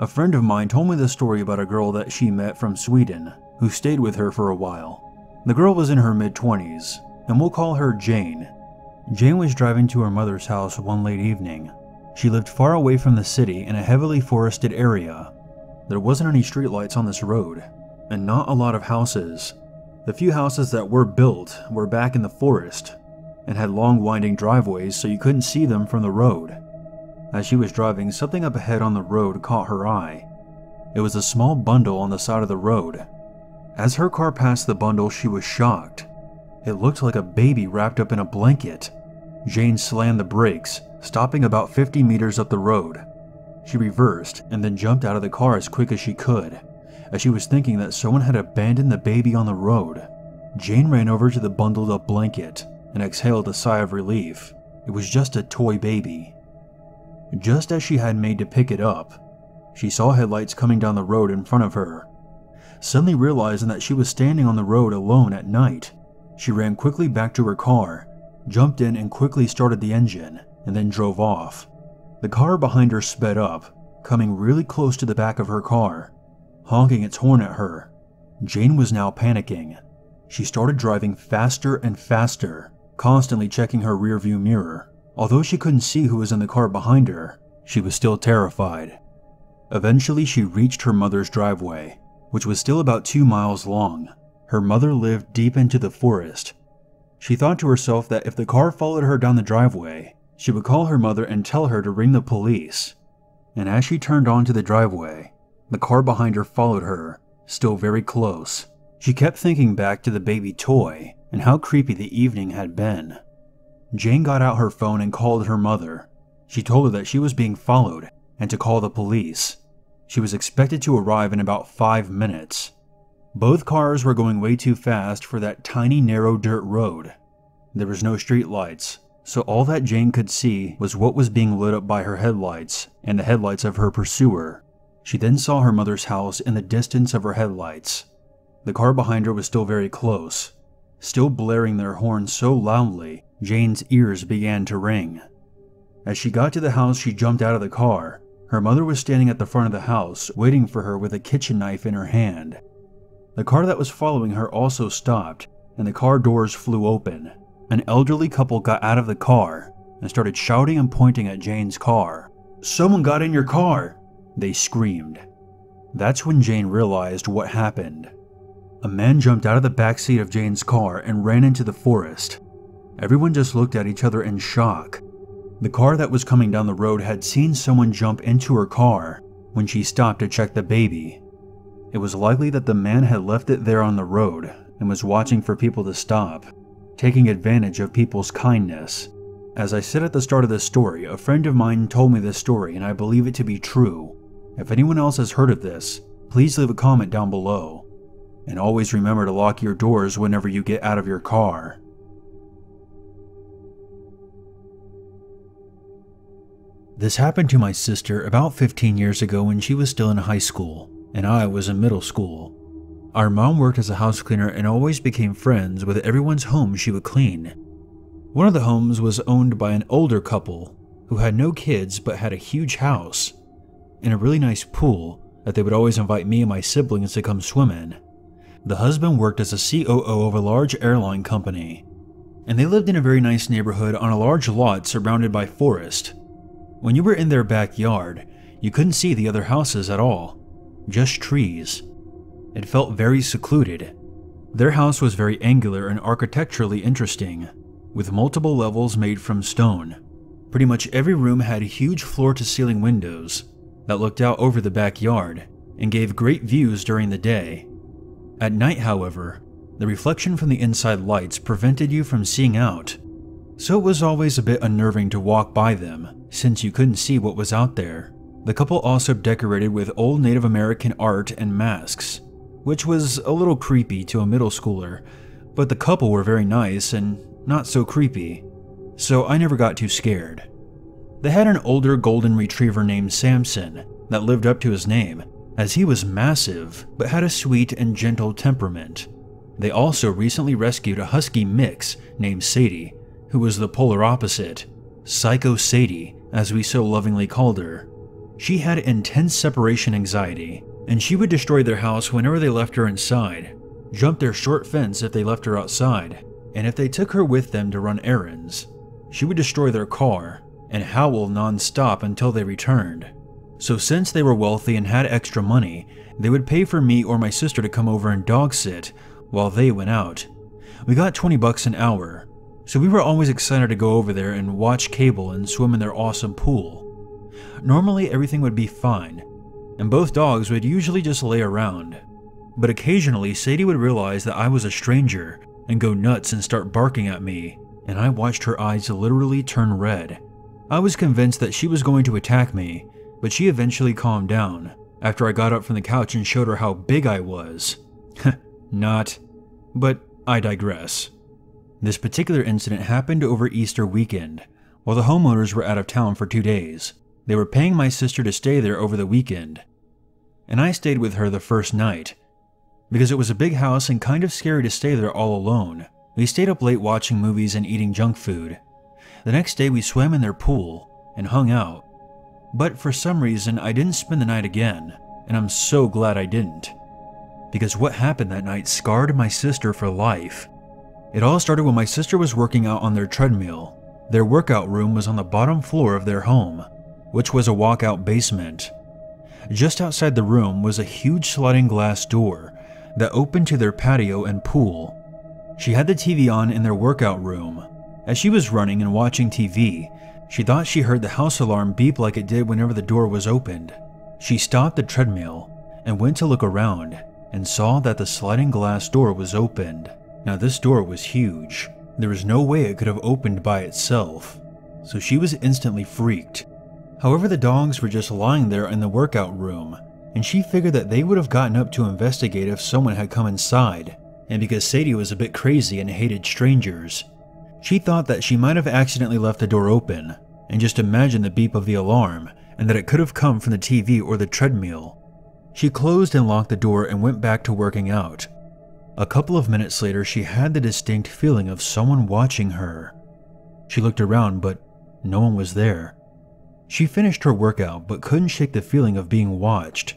A friend of mine told me the story about a girl that she met from Sweden who stayed with her for a while. The girl was in her mid 20s, and we'll call her Jane. Jane was driving to her mother's house one late evening. She lived far away from the city in a heavily forested area. There wasn't any streetlights on this road, and not a lot of houses. The few houses that were built were back in the forest and had long winding driveways so you couldn't see them from the road. As she was driving, something up ahead on the road caught her eye. It was a small bundle on the side of the road. As her car passed the bundle, she was shocked. It looked like a baby wrapped up in a blanket. Jane slammed the brakes, stopping about 50 meters up the road. She reversed and then jumped out of the car as quick as she could. As she was thinking that someone had abandoned the baby on the road, Jane ran over to the bundled up blanket and exhaled a sigh of relief. It was just a toy baby. Just as she had made to pick it up, she saw headlights coming down the road in front of her. Suddenly realizing that she was standing on the road alone at night, she ran quickly back to her car, jumped in and quickly started the engine, and then drove off. The car behind her sped up, coming really close to the back of her car, honking its horn at her. Jane was now panicking. She started driving faster and faster, constantly checking her rearview mirror. Although she couldn't see who was in the car behind her, she was still terrified. Eventually, she reached her mother's driveway, which was still about two miles long. Her mother lived deep into the forest. She thought to herself that if the car followed her down the driveway, she would call her mother and tell her to ring the police. And as she turned onto the driveway, the car behind her followed her, still very close. She kept thinking back to the baby toy and how creepy the evening had been. Jane got out her phone and called her mother. She told her that she was being followed and to call the police. She was expected to arrive in about five minutes. Both cars were going way too fast for that tiny narrow dirt road. There was no street lights, so all that Jane could see was what was being lit up by her headlights and the headlights of her pursuer. She then saw her mother's house in the distance of her headlights. The car behind her was still very close, still blaring their horns so loudly Jane's ears began to ring. As she got to the house, she jumped out of the car. Her mother was standing at the front of the house, waiting for her with a kitchen knife in her hand. The car that was following her also stopped, and the car doors flew open. An elderly couple got out of the car and started shouting and pointing at Jane's car. Someone got in your car! They screamed. That's when Jane realized what happened. A man jumped out of the back seat of Jane's car and ran into the forest. Everyone just looked at each other in shock. The car that was coming down the road had seen someone jump into her car when she stopped to check the baby. It was likely that the man had left it there on the road and was watching for people to stop, taking advantage of people's kindness. As I said at the start of this story, a friend of mine told me this story and I believe it to be true. If anyone else has heard of this, please leave a comment down below. And always remember to lock your doors whenever you get out of your car. This happened to my sister about 15 years ago when she was still in high school, and I was in middle school. Our mom worked as a house cleaner and always became friends with everyone's home she would clean. One of the homes was owned by an older couple who had no kids but had a huge house and a really nice pool that they would always invite me and my siblings to come swim in. The husband worked as a COO of a large airline company, and they lived in a very nice neighborhood on a large lot surrounded by forest. When you were in their backyard, you couldn't see the other houses at all, just trees. It felt very secluded. Their house was very angular and architecturally interesting, with multiple levels made from stone. Pretty much every room had huge floor to ceiling windows that looked out over the backyard and gave great views during the day. At night, however, the reflection from the inside lights prevented you from seeing out, so it was always a bit unnerving to walk by them since you couldn't see what was out there. The couple also decorated with old Native American art and masks, which was a little creepy to a middle schooler, but the couple were very nice and not so creepy, so I never got too scared. They had an older golden retriever named Samson that lived up to his name as he was massive but had a sweet and gentle temperament. They also recently rescued a husky mix named Sadie, who was the polar opposite, Psycho Sadie, as we so lovingly called her. She had intense separation anxiety, and she would destroy their house whenever they left her inside, jump their short fence if they left her outside, and if they took her with them to run errands, she would destroy their car and howl non-stop until they returned. So since they were wealthy and had extra money, they would pay for me or my sister to come over and dog sit while they went out. We got 20 bucks an hour, so we were always excited to go over there and watch cable and swim in their awesome pool. Normally everything would be fine, and both dogs would usually just lay around. But occasionally Sadie would realize that I was a stranger and go nuts and start barking at me, and I watched her eyes literally turn red. I was convinced that she was going to attack me, but she eventually calmed down after I got up from the couch and showed her how big I was. Not. But I digress. This particular incident happened over Easter weekend, while the homeowners were out of town for two days. They were paying my sister to stay there over the weekend, and I stayed with her the first night. Because it was a big house and kind of scary to stay there all alone, we stayed up late watching movies and eating junk food. The next day we swam in their pool and hung out. But for some reason, I didn't spend the night again, and I'm so glad I didn't. Because what happened that night scarred my sister for life. It all started when my sister was working out on their treadmill. Their workout room was on the bottom floor of their home, which was a walkout basement. Just outside the room was a huge sliding glass door that opened to their patio and pool. She had the TV on in their workout room. As she was running and watching TV, she thought she heard the house alarm beep like it did whenever the door was opened. She stopped the treadmill and went to look around and saw that the sliding glass door was opened. Now, this door was huge. There was no way it could have opened by itself, so she was instantly freaked. However, the dogs were just lying there in the workout room, and she figured that they would have gotten up to investigate if someone had come inside, and because Sadie was a bit crazy and hated strangers, she thought that she might have accidentally left the door open and just imagined the beep of the alarm and that it could have come from the TV or the treadmill. She closed and locked the door and went back to working out. A couple of minutes later, she had the distinct feeling of someone watching her. She looked around, but no one was there. She finished her workout but couldn't shake the feeling of being watched.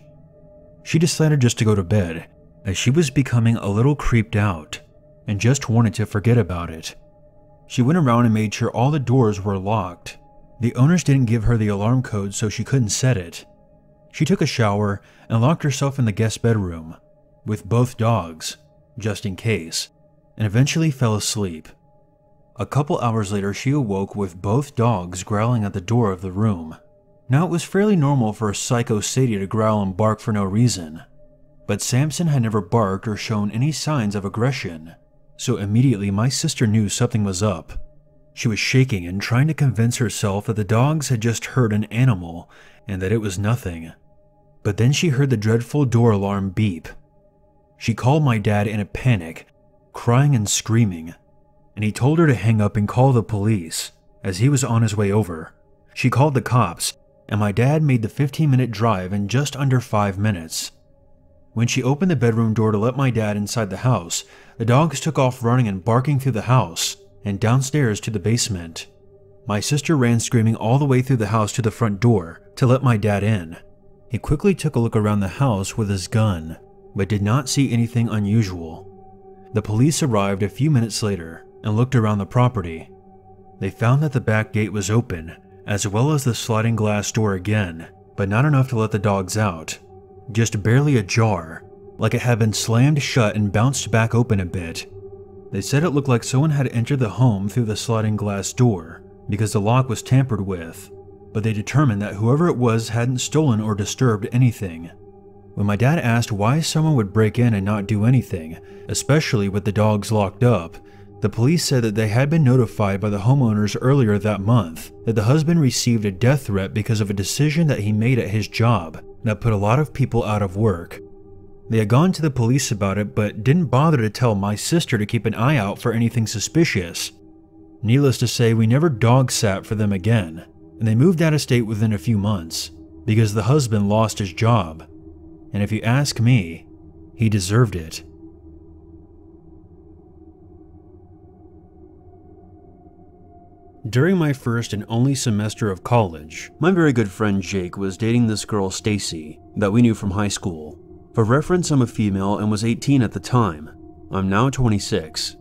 She decided just to go to bed, as she was becoming a little creeped out and just wanted to forget about it. She went around and made sure all the doors were locked. The owners didn't give her the alarm code so she couldn't set it. She took a shower and locked herself in the guest bedroom with both dogs, just in case, and eventually fell asleep. A couple hours later, she awoke with both dogs growling at the door of the room. Now, it was fairly normal for a psycho Sadie to growl and bark for no reason, but Samson had never barked or shown any signs of aggression so immediately my sister knew something was up. She was shaking and trying to convince herself that the dogs had just heard an animal and that it was nothing. But then she heard the dreadful door alarm beep. She called my dad in a panic, crying and screaming, and he told her to hang up and call the police as he was on his way over. She called the cops, and my dad made the 15 minute drive in just under 5 minutes. When she opened the bedroom door to let my dad inside the house, the dogs took off running and barking through the house and downstairs to the basement. My sister ran screaming all the way through the house to the front door to let my dad in. He quickly took a look around the house with his gun, but did not see anything unusual. The police arrived a few minutes later and looked around the property. They found that the back gate was open, as well as the sliding glass door again, but not enough to let the dogs out just barely ajar, like it had been slammed shut and bounced back open a bit. They said it looked like someone had entered the home through the sliding glass door because the lock was tampered with, but they determined that whoever it was hadn't stolen or disturbed anything. When my dad asked why someone would break in and not do anything, especially with the dogs locked up, the police said that they had been notified by the homeowners earlier that month that the husband received a death threat because of a decision that he made at his job that put a lot of people out of work. They had gone to the police about it, but didn't bother to tell my sister to keep an eye out for anything suspicious. Needless to say, we never dog sat for them again, and they moved out of state within a few months because the husband lost his job. And if you ask me, he deserved it. During my first and only semester of college, my very good friend Jake was dating this girl Stacy that we knew from high school. For reference, I'm a female and was 18 at the time. I'm now 26.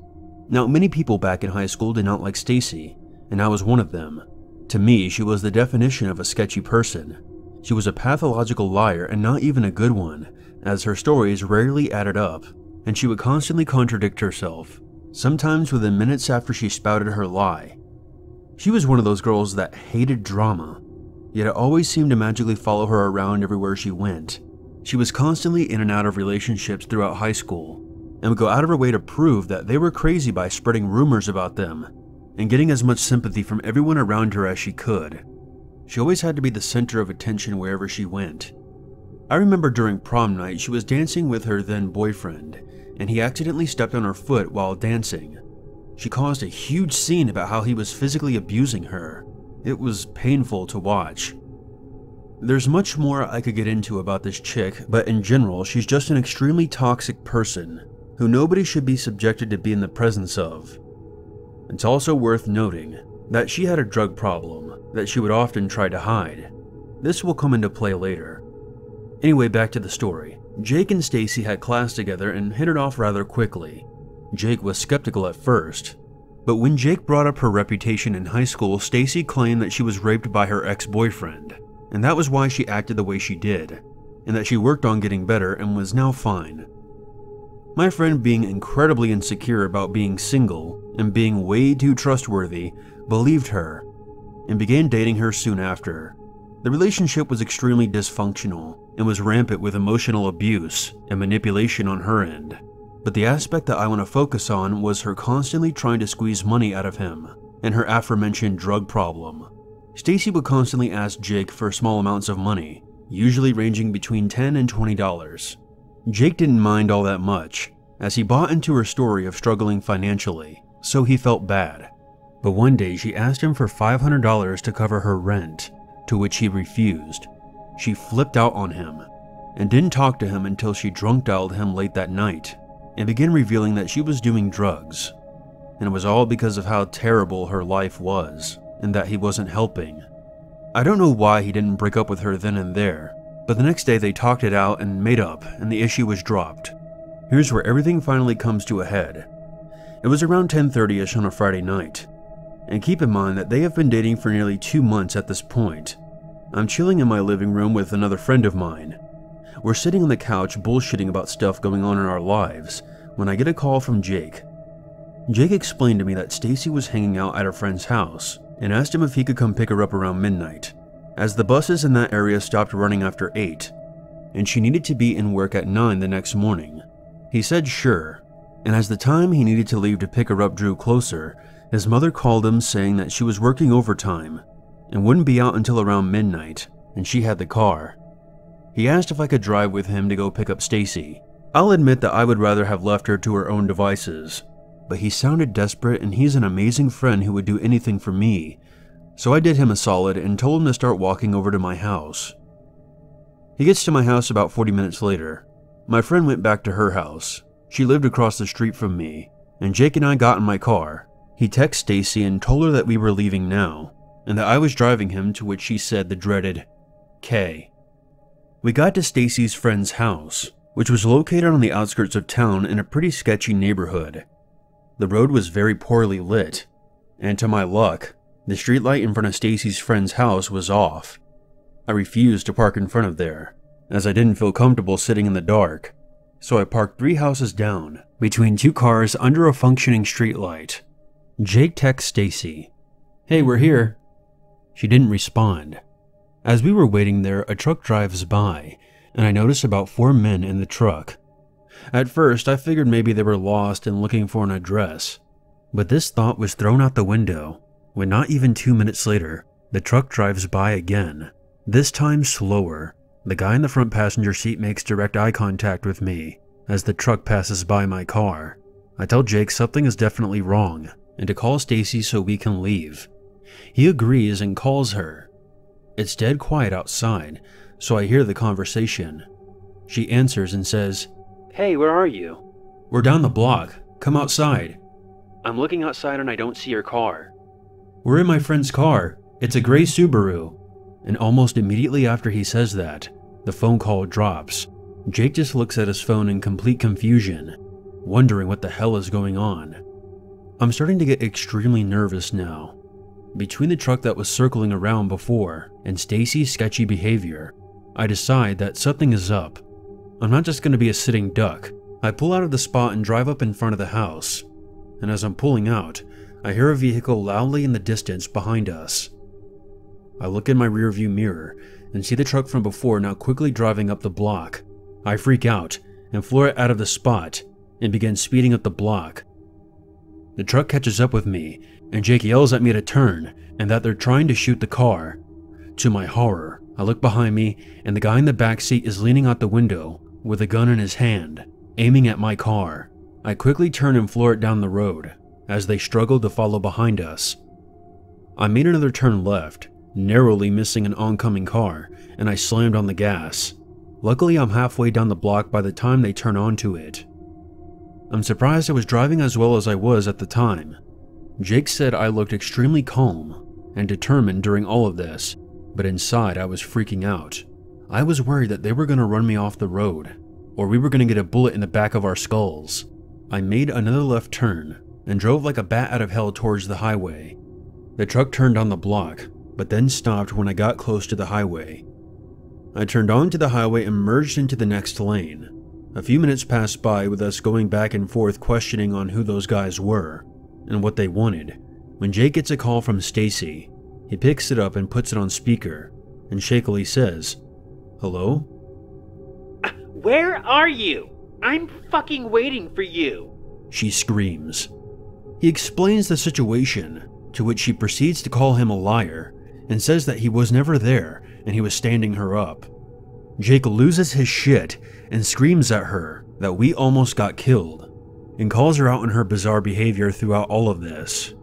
Now, many people back in high school did not like Stacy, and I was one of them. To me, she was the definition of a sketchy person. She was a pathological liar and not even a good one, as her stories rarely added up, and she would constantly contradict herself, sometimes within minutes after she spouted her lie. She was one of those girls that hated drama, yet it always seemed to magically follow her around everywhere she went. She was constantly in and out of relationships throughout high school, and would go out of her way to prove that they were crazy by spreading rumors about them and getting as much sympathy from everyone around her as she could. She always had to be the center of attention wherever she went. I remember during prom night she was dancing with her then boyfriend, and he accidentally stepped on her foot while dancing. She caused a huge scene about how he was physically abusing her. It was painful to watch. There's much more I could get into about this chick, but in general, she's just an extremely toxic person who nobody should be subjected to be in the presence of. It's also worth noting that she had a drug problem that she would often try to hide. This will come into play later. Anyway, back to the story. Jake and Stacy had class together and hit it off rather quickly. Jake was skeptical at first, but when Jake brought up her reputation in high school, Stacy claimed that she was raped by her ex-boyfriend, and that was why she acted the way she did, and that she worked on getting better and was now fine. My friend, being incredibly insecure about being single and being way too trustworthy, believed her and began dating her soon after. The relationship was extremely dysfunctional and was rampant with emotional abuse and manipulation on her end. But the aspect that I want to focus on was her constantly trying to squeeze money out of him and her aforementioned drug problem. Stacy would constantly ask Jake for small amounts of money, usually ranging between 10 and $20. Jake didn't mind all that much, as he bought into her story of struggling financially, so he felt bad. But one day she asked him for $500 to cover her rent, to which he refused. She flipped out on him and didn't talk to him until she drunk dialed him late that night and began revealing that she was doing drugs. And it was all because of how terrible her life was and that he wasn't helping. I don't know why he didn't break up with her then and there, but the next day they talked it out and made up and the issue was dropped. Here's where everything finally comes to a head. It was around 10:30ish on a Friday night. And keep in mind that they have been dating for nearly 2 months at this point. I'm chilling in my living room with another friend of mine. We're sitting on the couch bullshitting about stuff going on in our lives when I get a call from Jake. Jake explained to me that Stacy was hanging out at her friend's house and asked him if he could come pick her up around midnight, as the buses in that area stopped running after 8, and she needed to be in work at 9 the next morning. He said sure, and as the time he needed to leave to pick her up drew closer, his mother called him saying that she was working overtime and wouldn't be out until around midnight, and she had the car. He asked if I could drive with him to go pick up Stacy. I'll admit that I would rather have left her to her own devices, but he sounded desperate and he's an amazing friend who would do anything for me, so I did him a solid and told him to start walking over to my house. He gets to my house about 40 minutes later. My friend went back to her house. She lived across the street from me, and Jake and I got in my car. He texted Stacy and told her that we were leaving now, and that I was driving him to which she said the dreaded K. We got to Stacy's friend's house, which was located on the outskirts of town in a pretty sketchy neighborhood. The road was very poorly lit, and to my luck, the streetlight in front of Stacy's friend's house was off. I refused to park in front of there, as I didn't feel comfortable sitting in the dark, so I parked three houses down, between two cars under a functioning streetlight. Jake texts Stacy, Hey, we're here. She didn't respond. As we were waiting there, a truck drives by, and I noticed about four men in the truck. At first, I figured maybe they were lost and looking for an address, but this thought was thrown out the window when not even two minutes later, the truck drives by again. This time slower. The guy in the front passenger seat makes direct eye contact with me as the truck passes by my car. I tell Jake something is definitely wrong and to call Stacy so we can leave. He agrees and calls her. It's dead quiet outside, so I hear the conversation. She answers and says, Hey, where are you? We're down the block. Come outside. I'm looking outside and I don't see your car. We're in my friend's car. It's a gray Subaru. And almost immediately after he says that, the phone call drops. Jake just looks at his phone in complete confusion, wondering what the hell is going on. I'm starting to get extremely nervous now. Between the truck that was circling around before and Stacy's sketchy behavior, I decide that something is up. I'm not just going to be a sitting duck. I pull out of the spot and drive up in front of the house. And as I'm pulling out, I hear a vehicle loudly in the distance behind us. I look in my rearview mirror and see the truck from before now quickly driving up the block. I freak out and floor it out of the spot and begin speeding up the block. The truck catches up with me, and Jake yells at me to turn and that they're trying to shoot the car. To my horror, I look behind me, and the guy in the back seat is leaning out the window with a gun in his hand, aiming at my car. I quickly turn and floor it down the road as they struggle to follow behind us. I made another turn left, narrowly missing an oncoming car, and I slammed on the gas. Luckily, I'm halfway down the block by the time they turn onto it. I'm surprised I was driving as well as I was at the time. Jake said I looked extremely calm and determined during all of this, but inside I was freaking out. I was worried that they were going to run me off the road, or we were going to get a bullet in the back of our skulls. I made another left turn and drove like a bat out of hell towards the highway. The truck turned on the block, but then stopped when I got close to the highway. I turned onto the highway and merged into the next lane. A few minutes passed by with us going back and forth questioning on who those guys were and what they wanted. When Jake gets a call from Stacy, he picks it up and puts it on speaker and shakily says, "Hello? Where are you? I'm fucking waiting for you." She screams. He explains the situation, to which she proceeds to call him a liar and says that he was never there and he was standing her up. Jake loses his shit and screams at her that we almost got killed and calls her out on her bizarre behavior throughout all of this.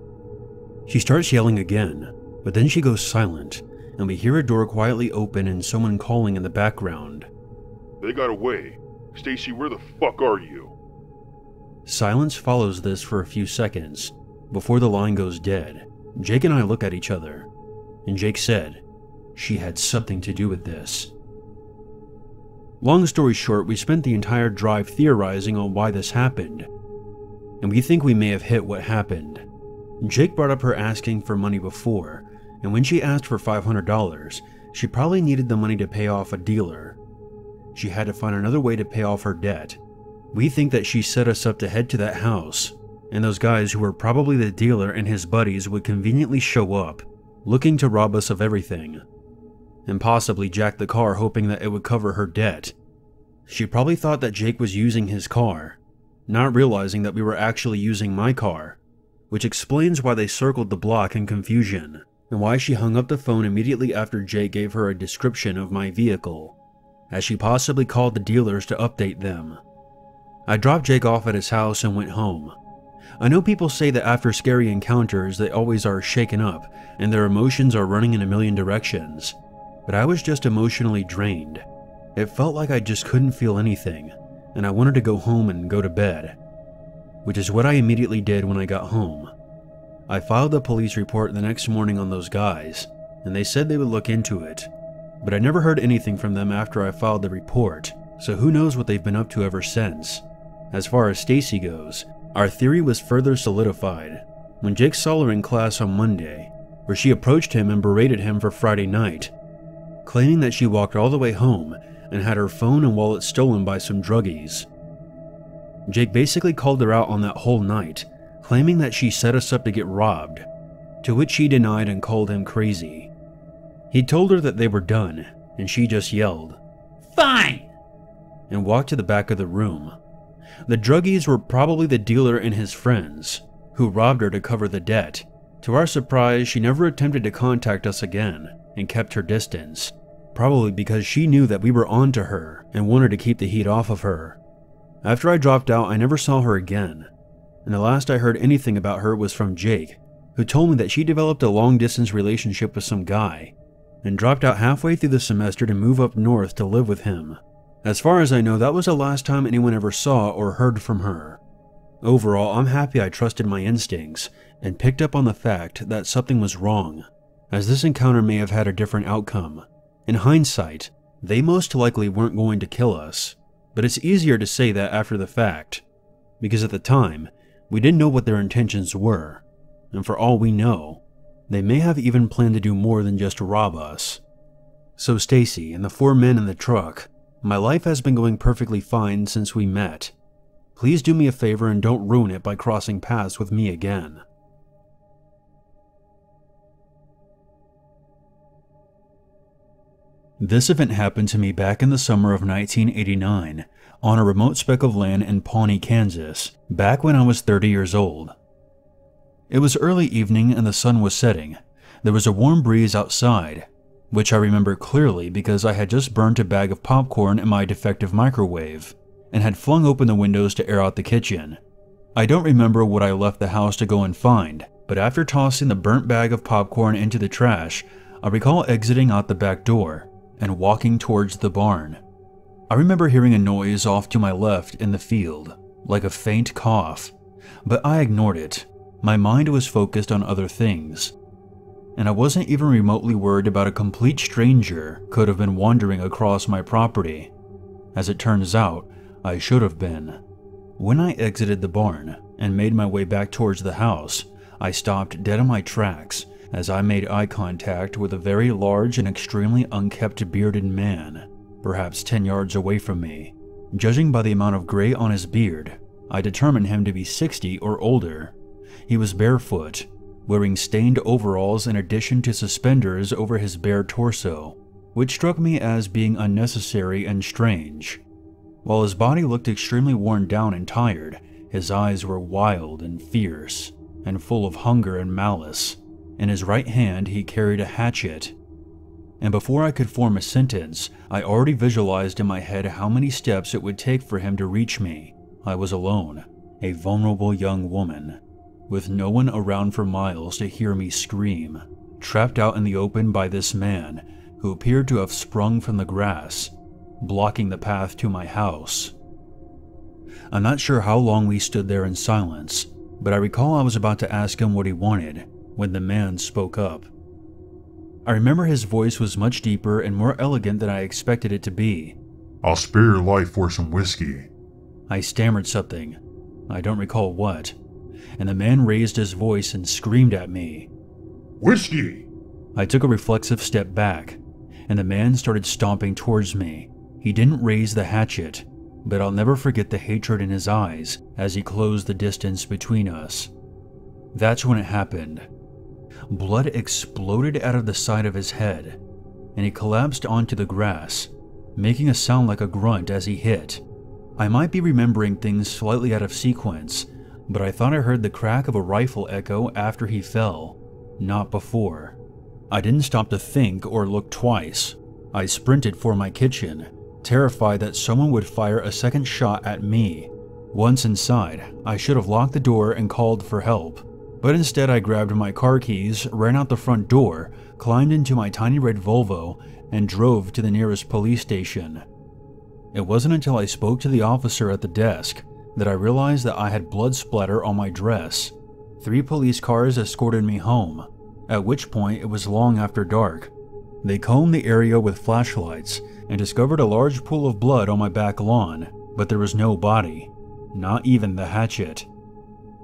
She starts yelling again, but then she goes silent and we hear a door quietly open and someone calling in the background. They got away. Stacy, where the fuck are you? Silence follows this for a few seconds before the line goes dead. Jake and I look at each other, and Jake said, She had something to do with this. Long story short, we spent the entire drive theorizing on why this happened, and we think we may have hit what happened. Jake brought up her asking for money before, and when she asked for $500, she probably needed the money to pay off a dealer. She had to find another way to pay off her debt. We think that she set us up to head to that house, and those guys who were probably the dealer and his buddies would conveniently show up, looking to rob us of everything and possibly jack the car hoping that it would cover her debt. She probably thought that Jake was using his car, not realizing that we were actually using my car, which explains why they circled the block in confusion, and why she hung up the phone immediately after Jake gave her a description of my vehicle, as she possibly called the dealers to update them. I dropped Jake off at his house and went home. I know people say that after scary encounters they always are shaken up and their emotions are running in a million directions, but I was just emotionally drained. It felt like I just couldn't feel anything, and I wanted to go home and go to bed, which is what I immediately did when I got home. I filed a police report the next morning on those guys, and they said they would look into it, but I never heard anything from them after I filed the report, so who knows what they've been up to ever since. As far as Stacy goes, our theory was further solidified when Jake saw her in class on Monday, where she approached him and berated him for Friday night claiming that she walked all the way home and had her phone and wallet stolen by some druggies. Jake basically called her out on that whole night, claiming that she set us up to get robbed, to which she denied and called him crazy. He told her that they were done, and she just yelled, Fine! and walked to the back of the room. The druggies were probably the dealer and his friends, who robbed her to cover the debt. To our surprise, she never attempted to contact us again and kept her distance, probably because she knew that we were on to her and wanted to keep the heat off of her. After I dropped out, I never saw her again, and the last I heard anything about her was from Jake, who told me that she developed a long distance relationship with some guy and dropped out halfway through the semester to move up north to live with him. As far as I know, that was the last time anyone ever saw or heard from her. Overall, I'm happy I trusted my instincts and picked up on the fact that something was wrong, as this encounter may have had a different outcome. In hindsight, they most likely weren't going to kill us, but it's easier to say that after the fact, because at the time, we didn't know what their intentions were, and for all we know, they may have even planned to do more than just rob us. So Stacy and the four men in the truck, my life has been going perfectly fine since we met. Please do me a favor and don't ruin it by crossing paths with me again. This event happened to me back in the summer of 1989 on a remote speck of land in Pawnee, Kansas, back when I was 30 years old. It was early evening and the sun was setting. There was a warm breeze outside, which I remember clearly because I had just burnt a bag of popcorn in my defective microwave and had flung open the windows to air out the kitchen. I don't remember what I left the house to go and find, but after tossing the burnt bag of popcorn into the trash, I recall exiting out the back door and walking towards the barn. I remember hearing a noise off to my left in the field, like a faint cough, but I ignored it. My mind was focused on other things, and I wasn't even remotely worried about a complete stranger could have been wandering across my property. As it turns out, I should have been. When I exited the barn and made my way back towards the house, I stopped dead in my tracks as I made eye contact with a very large and extremely unkempt bearded man, perhaps 10 yards away from me. Judging by the amount of gray on his beard, I determined him to be 60 or older. He was barefoot, wearing stained overalls in addition to suspenders over his bare torso, which struck me as being unnecessary and strange. While his body looked extremely worn down and tired, his eyes were wild and fierce, and full of hunger and malice. In his right hand, he carried a hatchet. And before I could form a sentence, I already visualized in my head how many steps it would take for him to reach me. I was alone, a vulnerable young woman, with no one around for miles to hear me scream, trapped out in the open by this man who appeared to have sprung from the grass, blocking the path to my house. I'm not sure how long we stood there in silence, but I recall I was about to ask him what he wanted when the man spoke up. I remember his voice was much deeper and more elegant than I expected it to be. I'll spare your life for some whiskey. I stammered something. I don't recall what. And the man raised his voice and screamed at me. Whiskey! I took a reflexive step back, and the man started stomping towards me. He didn't raise the hatchet, but I'll never forget the hatred in his eyes as he closed the distance between us. That's when it happened. Blood exploded out of the side of his head, and he collapsed onto the grass, making a sound like a grunt as he hit. I might be remembering things slightly out of sequence, but I thought I heard the crack of a rifle echo after he fell, not before. I didn't stop to think or look twice. I sprinted for my kitchen, terrified that someone would fire a second shot at me. Once inside, I should have locked the door and called for help, but instead I grabbed my car keys, ran out the front door, climbed into my tiny red Volvo, and drove to the nearest police station. It wasn't until I spoke to the officer at the desk that I realized that I had blood splatter on my dress. Three police cars escorted me home, at which point it was long after dark. They combed the area with flashlights and discovered a large pool of blood on my back lawn, but there was no body, not even the hatchet.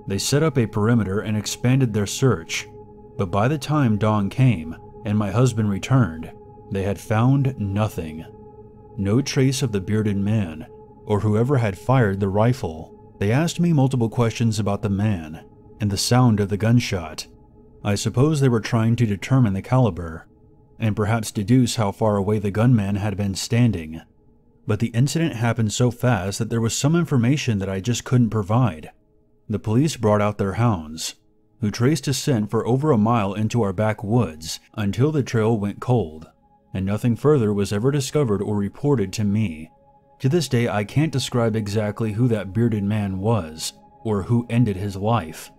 They set up a perimeter and expanded their search, but by the time dawn came and my husband returned, they had found nothing. No trace of the bearded man, or whoever had fired the rifle. They asked me multiple questions about the man and the sound of the gunshot. I suppose they were trying to determine the caliber, and perhaps deduce how far away the gunman had been standing. But the incident happened so fast that there was some information that I just couldn't provide. The police brought out their hounds, who traced a scent for over a mile into our backwoods until the trail went cold, and nothing further was ever discovered or reported to me. To this day, I can't describe exactly who that bearded man was, or who ended his life.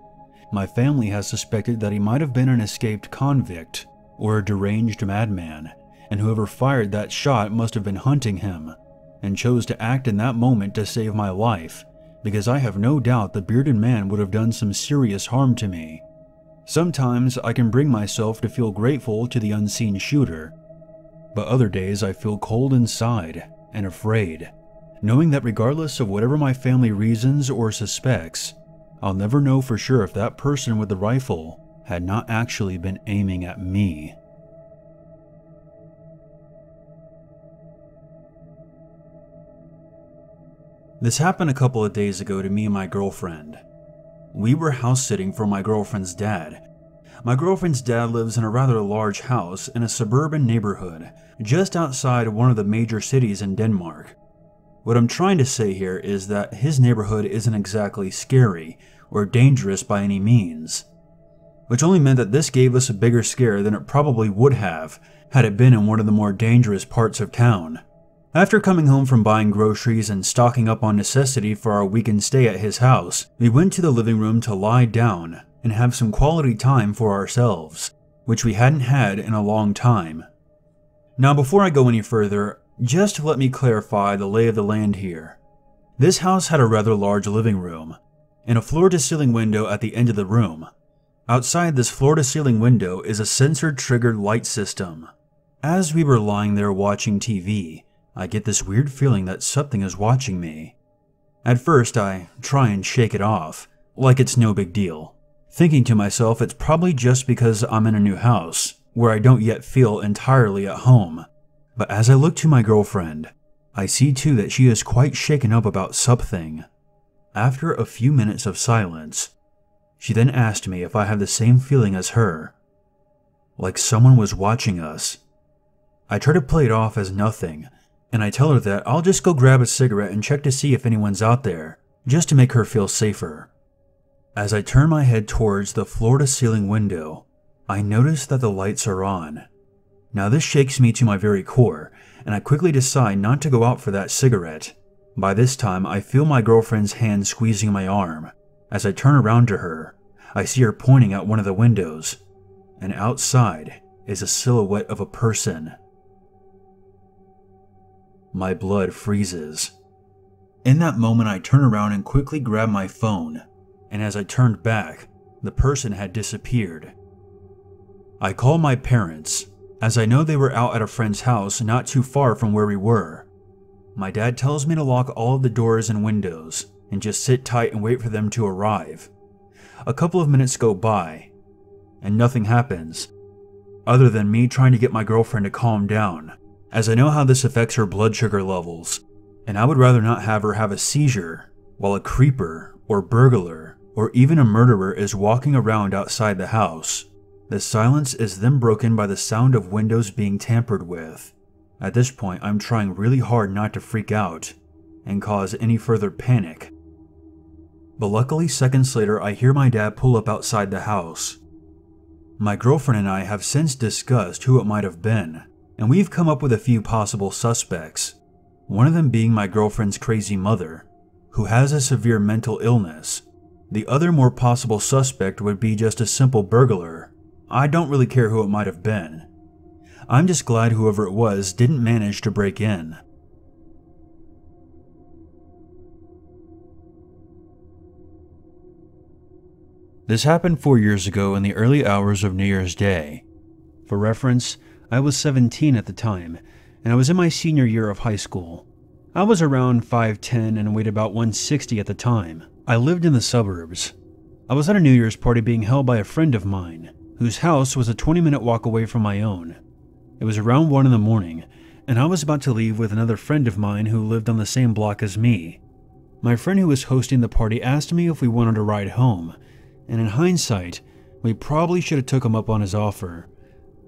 My family has suspected that he might have been an escaped convict or a deranged madman, and whoever fired that shot must have been hunting him, and chose to act in that moment to save my life because I have no doubt the bearded man would have done some serious harm to me. Sometimes I can bring myself to feel grateful to the unseen shooter, but other days I feel cold inside and afraid, knowing that regardless of whatever my family reasons or suspects, I'll never know for sure if that person with the rifle had not actually been aiming at me. This happened a couple of days ago to me and my girlfriend. We were house sitting for my girlfriend's dad. My girlfriend's dad lives in a rather large house in a suburban neighborhood just outside one of the major cities in Denmark. What I'm trying to say here is that his neighborhood isn't exactly scary or dangerous by any means, which only meant that this gave us a bigger scare than it probably would have had it been in one of the more dangerous parts of town. After coming home from buying groceries and stocking up on necessity for our weekend stay at his house, we went to the living room to lie down and have some quality time for ourselves, which we hadn't had in a long time. Now, before I go any further, just let me clarify the lay of the land here. This house had a rather large living room, and a floor to ceiling window at the end of the room. Outside this floor to ceiling window is a sensor triggered light system. As we were lying there watching TV, I get this weird feeling that something is watching me. At first, I try and shake it off, like it's no big deal, thinking to myself it's probably just because I'm in a new house, where I don't yet feel entirely at home. But as I look to my girlfriend, I see too that she is quite shaken up about something. After a few minutes of silence, she then asked me if I had the same feeling as her, like someone was watching us. I try to play it off as nothing, and I tell her that I'll just go grab a cigarette and check to see if anyone's out there, just to make her feel safer. As I turn my head towards the floor to ceiling window, I notice that the lights are on. Now, this shakes me to my very core, and I quickly decide not to go out for that cigarette. By this time, I feel my girlfriend's hand squeezing my arm. As I turn around to her, I see her pointing out one of the windows, and outside is a silhouette of a person. My blood freezes. In that moment, I turn around and quickly grab my phone, and as I turned back, the person had disappeared. I call my parents, as I know they were out at a friend's house not too far from where we were. My dad tells me to lock all of the doors and windows and just sit tight and wait for them to arrive. A couple of minutes go by, and nothing happens, other than me trying to get my girlfriend to calm down, as I know how this affects her blood sugar levels, and I would rather not have her have a seizure while a creeper or burglar or even a murderer is walking around outside the house. The silence is then broken by the sound of windows being tampered with. At this point, I'm trying really hard not to freak out and cause any further panic. But luckily, seconds later, I hear my dad pull up outside the house. My girlfriend and I have since discussed who it might have been, and we've come up with a few possible suspects. One of them being my girlfriend's crazy mother, who has a severe mental illness. The other more possible suspect would be just a simple burglar. I don't really care who it might have been. I'm just glad whoever it was didn't manage to break in. This happened four years ago in the early hours of New Year's Day. For reference, I was 17 at the time, and I was in my senior year of high school. I was around 5'10 and weighed about 160 at the time. I lived in the suburbs. I was at a New Year's party being held by a friend of mine, whose house was a 20 minute walk away from my own. It was around 1 in the morning, and I was about to leave with another friend of mine who lived on the same block as me. My friend who was hosting the party asked me if we wanted to ride home, and in hindsight, we probably should have took him up on his offer.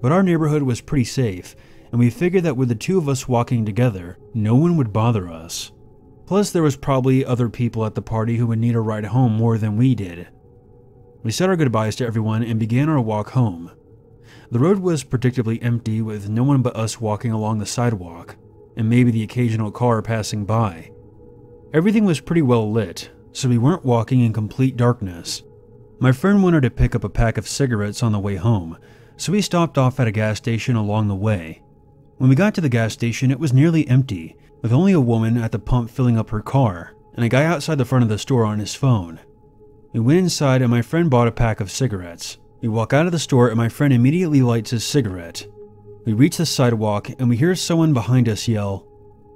But our neighborhood was pretty safe, and we figured that with the two of us walking together, no one would bother us. Plus, there was probably other people at the party who would need a ride home more than we did. We said our goodbyes to everyone and began our walk home. The road was predictably empty with no one but us walking along the sidewalk, and maybe the occasional car passing by. Everything was pretty well lit, so we weren't walking in complete darkness. My friend wanted to pick up a pack of cigarettes on the way home, so we stopped off at a gas station along the way. When we got to the gas station, it was nearly empty, with only a woman at the pump filling up her car, and a guy outside the front of the store on his phone. We went inside and my friend bought a pack of cigarettes. We walk out of the store and my friend immediately lights his cigarette. We reach the sidewalk and we hear someone behind us yell,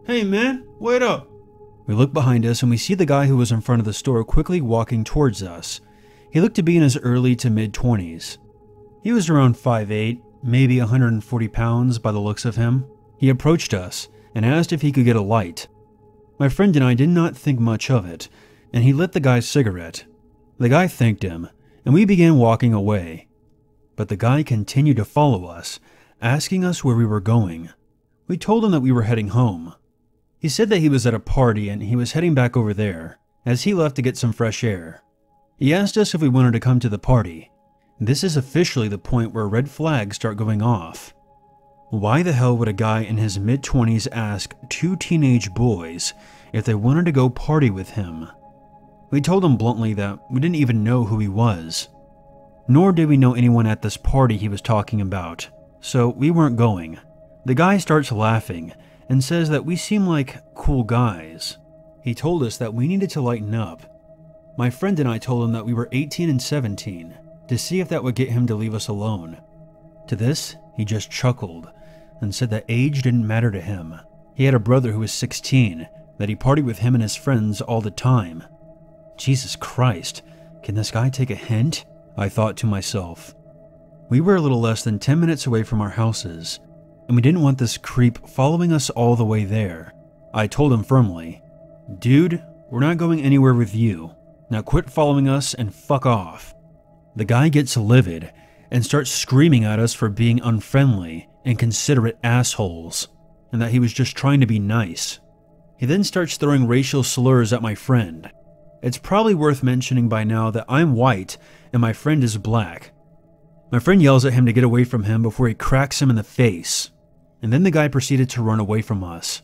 Hey man, wait up! We look behind us and we see the guy who was in front of the store quickly walking towards us. He looked to be in his early to mid 20s. He was around 5'8, maybe 140 pounds by the looks of him. He approached us and asked if he could get a light. My friend and I did not think much of it, and he lit the guy's cigarette. The guy thanked him, and we began walking away. But the guy continued to follow us, asking us where we were going. We told him that we were heading home. He said that he was at a party and he was heading back over there, as he left to get some fresh air. He asked us if we wanted to come to the party. This is officially the point where red flags start going off. Why the hell would a guy in his mid 20s ask two teenage boys if they wanted to go party with him? We told him bluntly that we didn't even know who he was. Nor did we know anyone at this party he was talking about, so we weren't going. The guy starts laughing and says that we seem like cool guys. He told us that we needed to lighten up. My friend and I told him that we were 18 and 17 to see if that would get him to leave us alone. To this, he just chuckled and said that age didn't matter to him. He had a brother who was 16, that he partied with him and his friends all the time. Jesus Christ, can this guy take a hint? I thought to myself. We were a little less than 10 minutes away from our houses, and we didn't want this creep following us all the way there. I told him firmly, Dude, we're not going anywhere with you. Now quit following us and fuck off. The guy gets livid and starts screaming at us for being unfriendly and considerate assholes, and that he was just trying to be nice. He then starts throwing racial slurs at my friend. It's probably worth mentioning by now that I'm white and my friend is black. My friend yells at him to get away from him before he cracks him in the face, and then the guy proceeded to run away from us.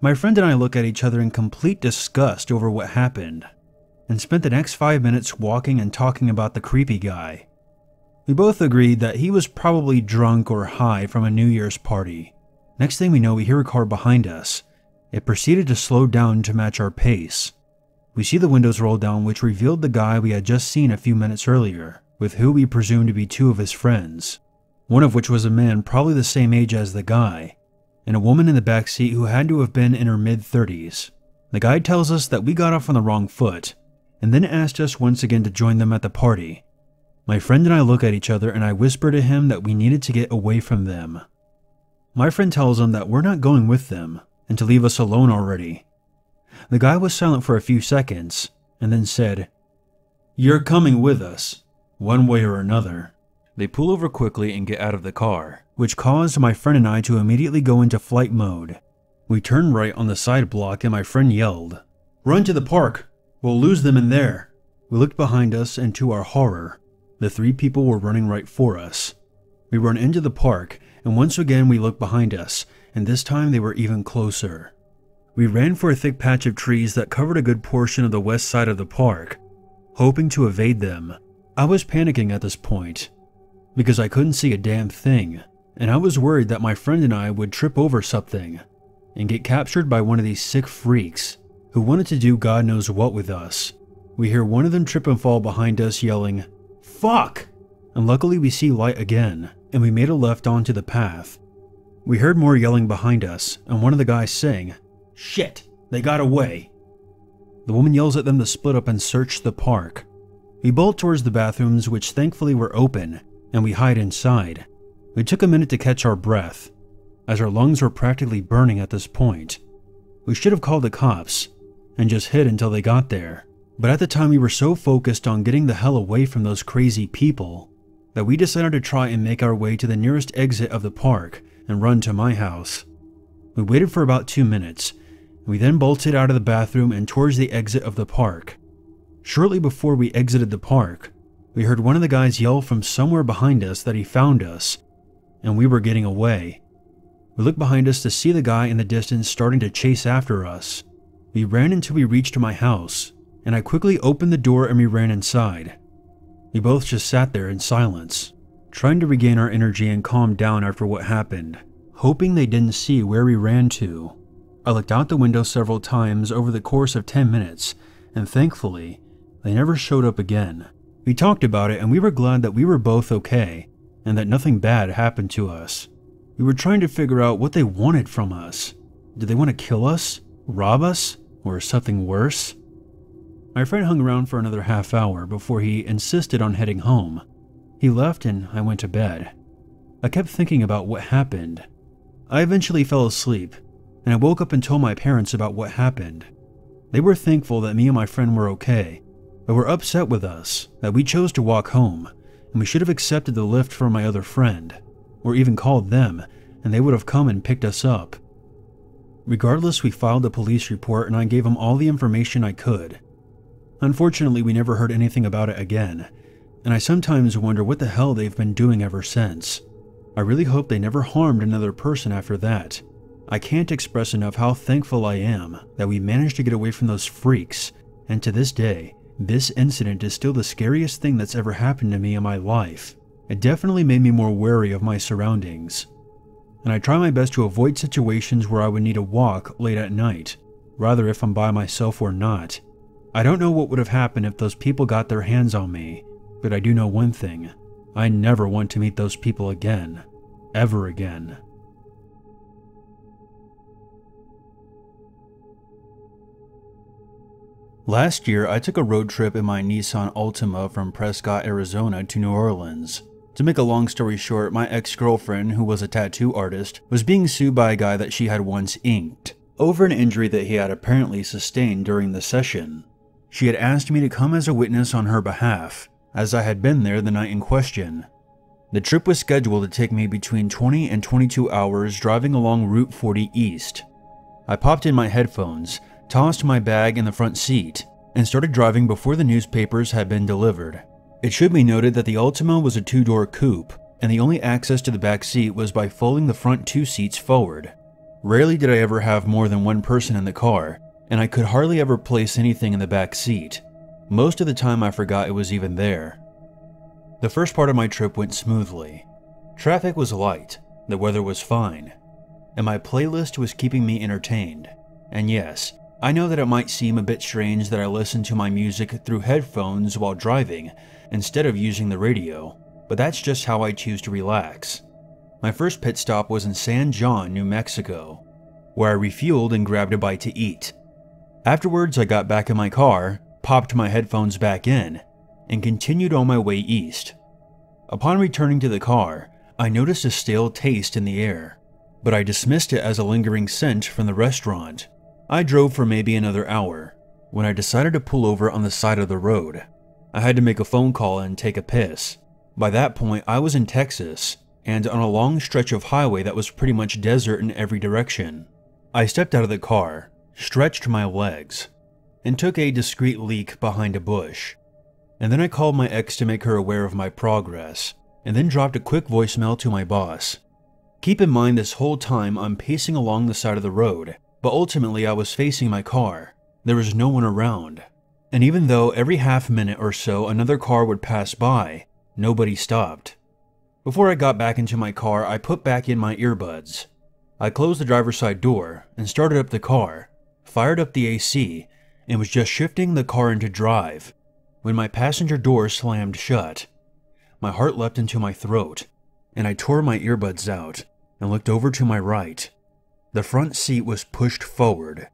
My friend and I look at each other in complete disgust over what happened, and spent the next five minutes walking and talking about the creepy guy. We both agreed that he was probably drunk or high from a New Year's party. Next thing we know, we hear a car behind us. It proceeded to slow down to match our pace. We see the windows roll down, which revealed the guy we had just seen a few minutes earlier, with who we presumed to be two of his friends. One of which was a man probably the same age as the guy, and a woman in the back seat who had to have been in her mid 30s. The guide tells us that we got off on the wrong foot, and then asked us once again to join them at the party. My friend and I look at each other and I whisper to him that we needed to get away from them. My friend tells him that we're not going with them and to leave us alone already. The guy was silent for a few seconds and then said, You're coming with us, one way or another. They pull over quickly and get out of the car, which caused my friend and I to immediately go into flight mode. We turn right on the side block and my friend yelled, Run to the park! We'll lose them in there. We looked behind us and to our horror, the three people were running right for us. We run into the park and once again we look behind us, and this time they were even closer. We ran for a thick patch of trees that covered a good portion of the west side of the park, hoping to evade them. I was panicking at this point, because I couldn't see a damn thing, and I was worried that my friend and I would trip over something and get captured by one of these sick freaks who wanted to do God knows what with us. We hear one of them trip and fall behind us yelling, Fuck! And luckily we see light again, and we made a left onto the path. We heard more yelling behind us, and one of the guys saying, Shit, they got away. The woman yells at them to split up and search the park. We bolt towards the bathrooms, which thankfully were open, and we hide inside. We took a minute to catch our breath, as our lungs were practically burning at this point. We should have called the cops and just hid until they got there. But at the time, we were so focused on getting the hell away from those crazy people that we decided to try and make our way to the nearest exit of the park and run to my house. We waited for about two minutes, we then bolted out of the bathroom and towards the exit of the park. Shortly before we exited the park, we heard one of the guys yell from somewhere behind us that he found us, and we were getting away. We looked behind us to see the guy in the distance starting to chase after us. We ran until we reached my house, and I quickly opened the door and we ran inside. We both just sat there in silence, trying to regain our energy and calm down after what happened, hoping they didn't see where we ran to. I looked out the window several times over the course of 10 minutes, and thankfully, they never showed up again. We talked about it and we were glad that we were both okay and that nothing bad happened to us. We were trying to figure out what they wanted from us. Did they want to kill us, rob us, or something worse? My friend hung around for another half hour before he insisted on heading home. He left and I went to bed. I kept thinking about what happened. I eventually fell asleep and I woke up and told my parents about what happened. They were thankful that me and my friend were okay, but were upset with us that we chose to walk home and we should have accepted the lift from my other friend, or even called them and they would have come and picked us up. Regardless, we filed a police report and I gave them all the information I could. Unfortunately, we never heard anything about it again, and I sometimes wonder what the hell they've been doing ever since. I really hope they never harmed another person after that. I can't express enough how thankful I am that we managed to get away from those freaks, and to this day, this incident is still the scariest thing that's ever happened to me in my life. It definitely made me more wary of my surroundings. And I try my best to avoid situations where I would need a walk late at night, rather if I'm by myself or not. I don't know what would have happened if those people got their hands on me, but I do know one thing. I never want to meet those people again. Ever again. Last year, I took a road trip in my Nissan Altima from Prescott, Arizona to New Orleans. To make a long story short, my ex girlfriend, who was a tattoo artist, was being sued by a guy that she had once inked over an injury that he had apparently sustained during the session. She had asked me to come as a witness on her behalf, as I had been there the night in question. The trip was scheduled to take me between 20 and 22 hours driving along Route 40 East. I popped in my headphones tossed my bag in the front seat, and started driving before the newspapers had been delivered. It should be noted that the Altima was a two door coupe, and the only access to the back seat was by folding the front two seats forward. Rarely did I ever have more than one person in the car, and I could hardly ever place anything in the back seat. Most of the time, I forgot it was even there. The first part of my trip went smoothly. Traffic was light, the weather was fine, and my playlist was keeping me entertained. And yes, I know that it might seem a bit strange that I listen to my music through headphones while driving instead of using the radio, but that's just how I choose to relax. My first pit stop was in San Jon, New Mexico, where I refueled and grabbed a bite to eat. Afterwards, I got back in my car, popped my headphones back in, and continued on my way east. Upon returning to the car, I noticed a stale taste in the air, but I dismissed it as a lingering scent from the restaurant I drove for maybe another hour when I decided to pull over on the side of the road. I had to make a phone call and take a piss. By that point, I was in Texas and on a long stretch of highway that was pretty much desert in every direction. I stepped out of the car, stretched my legs, and took a discreet leak behind a bush. And then I called my ex to make her aware of my progress, and then dropped a quick voicemail to my boss. Keep in mind this whole time I'm pacing along the side of the road, but ultimately I was facing my car. There was no one around. And even though every half minute or so another car would pass by, nobody stopped. Before I got back into my car, I put back in my earbuds. I closed the driver's side door and started up the car, fired up the AC, and was just shifting the car into drive when my passenger door slammed shut. My heart leapt into my throat, and I tore my earbuds out and looked over to my right. The front seat was pushed forward,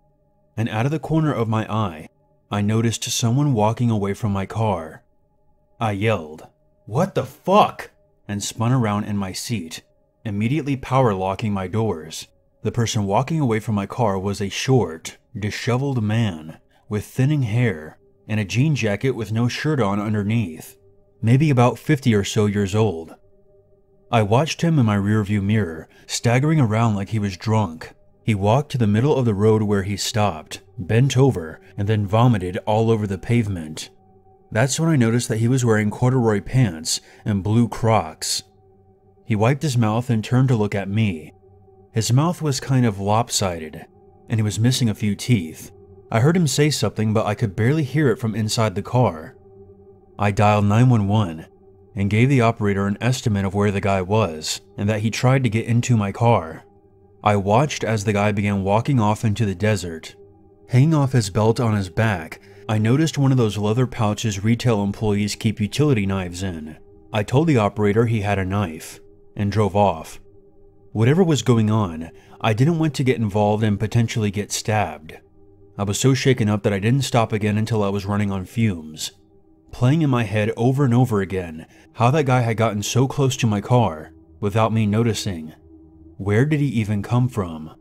and out of the corner of my eye, I noticed someone walking away from my car. I yelled, What the fuck? and spun around in my seat, immediately power locking my doors. The person walking away from my car was a short, disheveled man with thinning hair and a jean jacket with no shirt on underneath, maybe about 50 or so years old. I watched him in my rearview mirror, staggering around like he was drunk. He walked to the middle of the road where he stopped, bent over, and then vomited all over the pavement. That's when I noticed that he was wearing corduroy pants and blue crocs. He wiped his mouth and turned to look at me. His mouth was kind of lopsided, and he was missing a few teeth. I heard him say something, but I could barely hear it from inside the car. I dialed 911 and gave the operator an estimate of where the guy was and that he tried to get into my car. I watched as the guy began walking off into the desert. Hanging off his belt on his back, I noticed one of those leather pouches retail employees keep utility knives in. I told the operator he had a knife and drove off. Whatever was going on, I didn't want to get involved and potentially get stabbed. I was so shaken up that I didn't stop again until I was running on fumes. Playing in my head over and over again how that guy had gotten so close to my car without me noticing. Where did he even come from?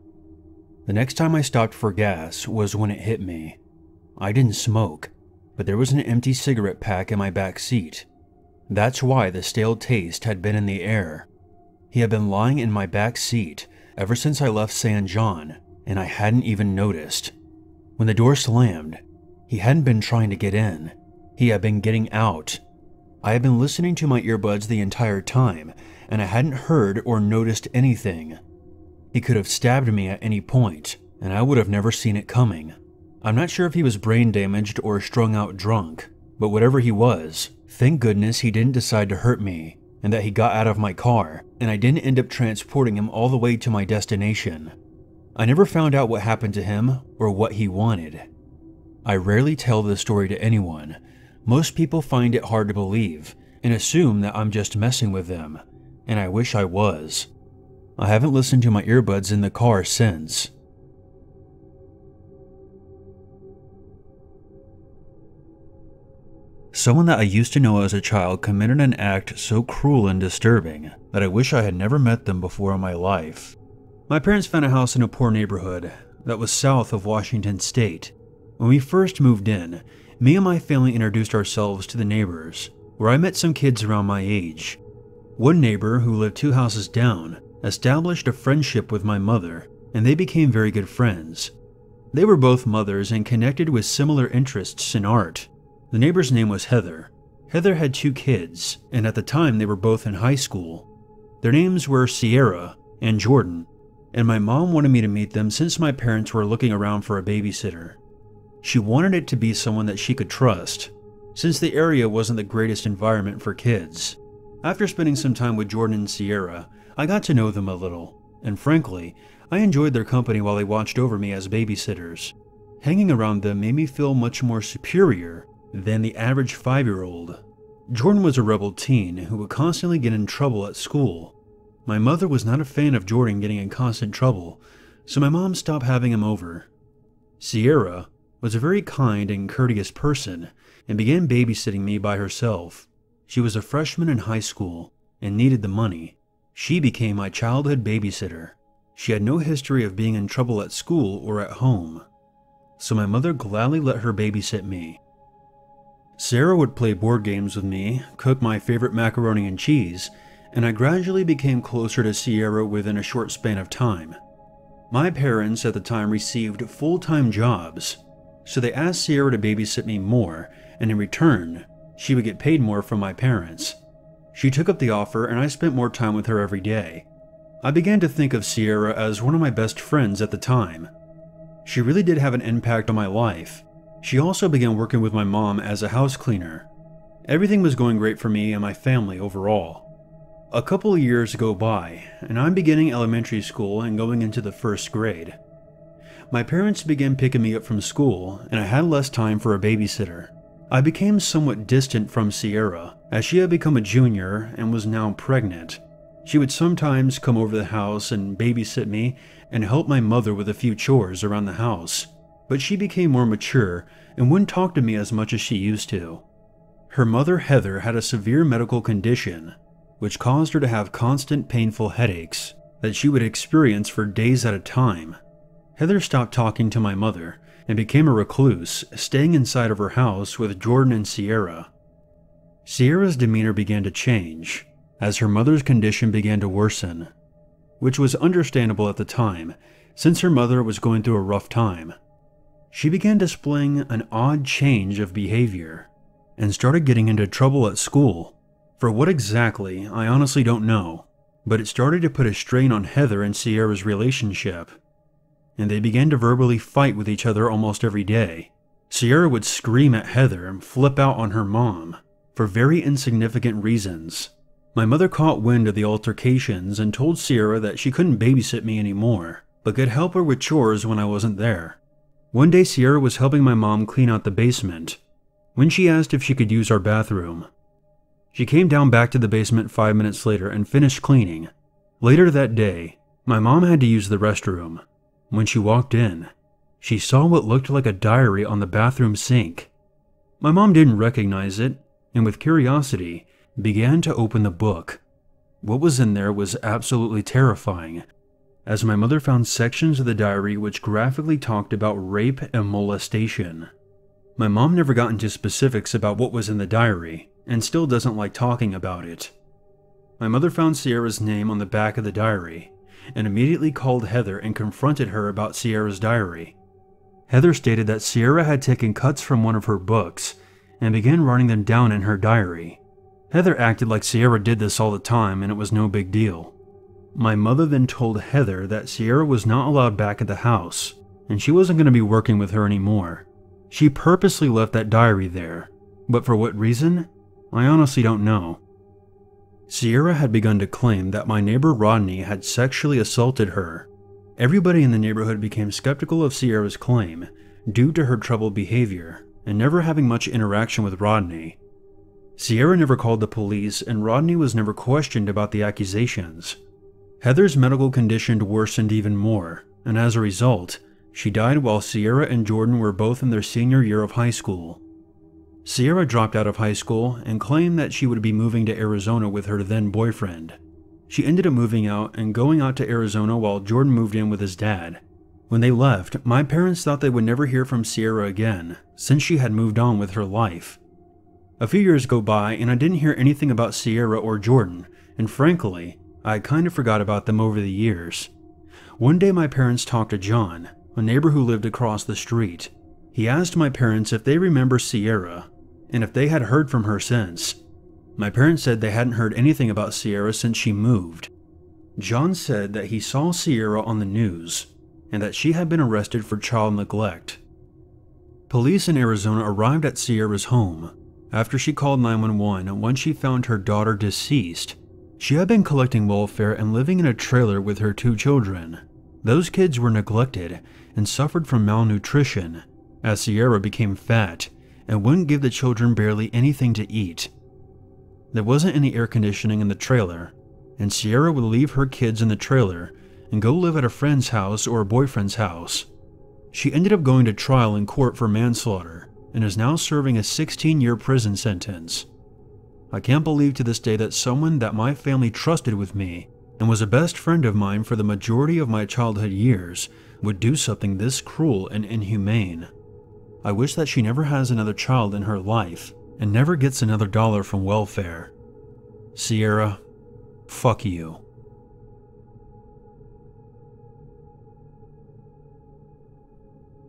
The next time I stopped for gas was when it hit me. I didn't smoke, but there was an empty cigarette pack in my back seat. That's why the stale taste had been in the air. He had been lying in my back seat ever since I left San Jon, and I hadn't even noticed. When the door slammed, he hadn't been trying to get in, he had been getting out. I had been listening to my earbuds the entire time, and I hadn't heard or noticed anything. He could have stabbed me at any point, and I would have never seen it coming. I'm not sure if he was brain damaged or strung out drunk, but whatever he was, thank goodness he didn't decide to hurt me, and that he got out of my car, and I didn't end up transporting him all the way to my destination. I never found out what happened to him or what he wanted. I rarely tell this story to anyone. Most people find it hard to believe and assume that I'm just messing with them, and I wish I was. I haven't listened to my earbuds in the car since. Someone that I used to know as a child committed an act so cruel and disturbing that I wish I had never met them before in my life. My parents found a house in a poor neighborhood that was south of Washington state. When we first moved in, me and my family introduced ourselves to the neighbors, where I met some kids around my age. One neighbor, who lived two houses down, established a friendship with my mother, and they became very good friends. They were both mothers and connected with similar interests in art. The neighbor's name was Heather. Heather had two kids, and at the time they were both in high school. Their names were Sierra and Jordan, and my mom wanted me to meet them since my parents were looking around for a babysitter. She wanted it to be someone that she could trust, since the area wasn't the greatest environment for kids. After spending some time with Jordan and Sierra, I got to know them a little, and frankly, I enjoyed their company while they watched over me as babysitters. Hanging around them made me feel much more superior than the average five year old. Jordan was a rebel teen who would constantly get in trouble at school. My mother was not a fan of Jordan getting in constant trouble, so my mom stopped having him over. Sierra was a very kind and courteous person and began babysitting me by herself. She was a freshman in high school and needed the money. She became my childhood babysitter. She had no history of being in trouble at school or at home, so my mother gladly let her babysit me. Sierra would play board games with me, cook my favorite macaroni and cheese, and I gradually became closer to Sierra within a short span of time. My parents at the time received full time jobs, so they asked Sierra to babysit me more, and in return, she would get paid more from my parents. She took up the offer, and I spent more time with her every day. I began to think of Sierra as one of my best friends at the time. She really did have an impact on my life, she also began working with my mom as a house cleaner. Everything was going great for me and my family overall. A couple of years go by, and I'm beginning elementary school and going into the first grade. My parents began picking me up from school, and I had less time for a babysitter. I became somewhat distant from Sierra, as she had become a junior and was now pregnant. She would sometimes come over the house and babysit me and help my mother with a few chores around the house but she became more mature and wouldn't talk to me as much as she used to. Her mother, Heather, had a severe medical condition, which caused her to have constant painful headaches that she would experience for days at a time. Heather stopped talking to my mother and became a recluse, staying inside of her house with Jordan and Sierra. Sierra's demeanor began to change as her mother's condition began to worsen, which was understandable at the time since her mother was going through a rough time she began displaying an odd change of behavior and started getting into trouble at school. For what exactly, I honestly don't know, but it started to put a strain on Heather and Sierra's relationship, and they began to verbally fight with each other almost every day. Sierra would scream at Heather and flip out on her mom for very insignificant reasons. My mother caught wind of the altercations and told Sierra that she couldn't babysit me anymore, but could help her with chores when I wasn't there. One day, Sierra was helping my mom clean out the basement when she asked if she could use our bathroom. She came down back to the basement five minutes later and finished cleaning. Later that day, my mom had to use the restroom. When she walked in, she saw what looked like a diary on the bathroom sink. My mom didn't recognize it, and with curiosity, began to open the book. What was in there was absolutely terrifying, as my mother found sections of the diary which graphically talked about rape and molestation. My mom never got into specifics about what was in the diary, and still doesn't like talking about it. My mother found Sierra's name on the back of the diary, and immediately called Heather and confronted her about Sierra's diary. Heather stated that Sierra had taken cuts from one of her books and began writing them down in her diary. Heather acted like Sierra did this all the time and it was no big deal. My mother then told Heather that Sierra was not allowed back at the house and she wasn't going to be working with her anymore. She purposely left that diary there, but for what reason? I honestly don't know. Sierra had begun to claim that my neighbor Rodney had sexually assaulted her. Everybody in the neighborhood became skeptical of Sierra's claim due to her troubled behavior and never having much interaction with Rodney. Sierra never called the police, and Rodney was never questioned about the accusations. Heather's medical condition worsened even more, and as a result, she died while Sierra and Jordan were both in their senior year of high school. Sierra dropped out of high school and claimed that she would be moving to Arizona with her then boyfriend. She ended up moving out and going out to Arizona while Jordan moved in with his dad. When they left, my parents thought they would never hear from Sierra again, since she had moved on with her life. A few years go by and I didn't hear anything about Sierra or Jordan, and frankly, I kind of forgot about them over the years. One day my parents talked to John, a neighbor who lived across the street. He asked my parents if they remember Sierra, and if they had heard from her since. My parents said they hadn't heard anything about Sierra since she moved. John said that he saw Sierra on the news, and that she had been arrested for child neglect. Police in Arizona arrived at Sierra's home after she called 911 when she found her daughter deceased. She had been collecting welfare and living in a trailer with her two children. Those kids were neglected and suffered from malnutrition, as Sierra became fat and wouldn't give the children barely anything to eat. There wasn't any air conditioning in the trailer, and Sierra would leave her kids in the trailer and go live at a friend's house or a boyfriend's house. She ended up going to trial in court for manslaughter and is now serving a 16 year prison sentence. I can't believe to this day that someone that my family trusted with me and was a best friend of mine for the majority of my childhood years would do something this cruel and inhumane. I wish that she never has another child in her life and never gets another dollar from welfare. Sierra, fuck you.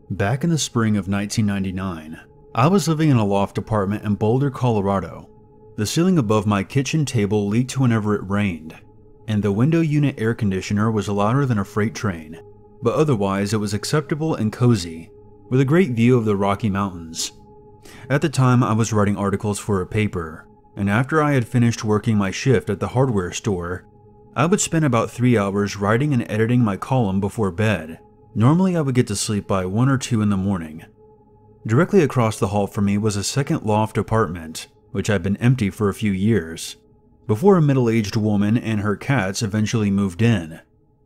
Back in the spring of 1999, I was living in a loft apartment in Boulder, Colorado. The ceiling above my kitchen table leaked whenever it rained, and the window unit air conditioner was louder than a freight train, but otherwise it was acceptable and cozy, with a great view of the Rocky Mountains. At the time, I was writing articles for a paper, and after I had finished working my shift at the hardware store, I would spend about three hours writing and editing my column before bed. Normally, I would get to sleep by 1 or 2 in the morning. Directly across the hall from me was a second loft apartment, which had been empty for a few years, before a middle aged woman and her cats eventually moved in.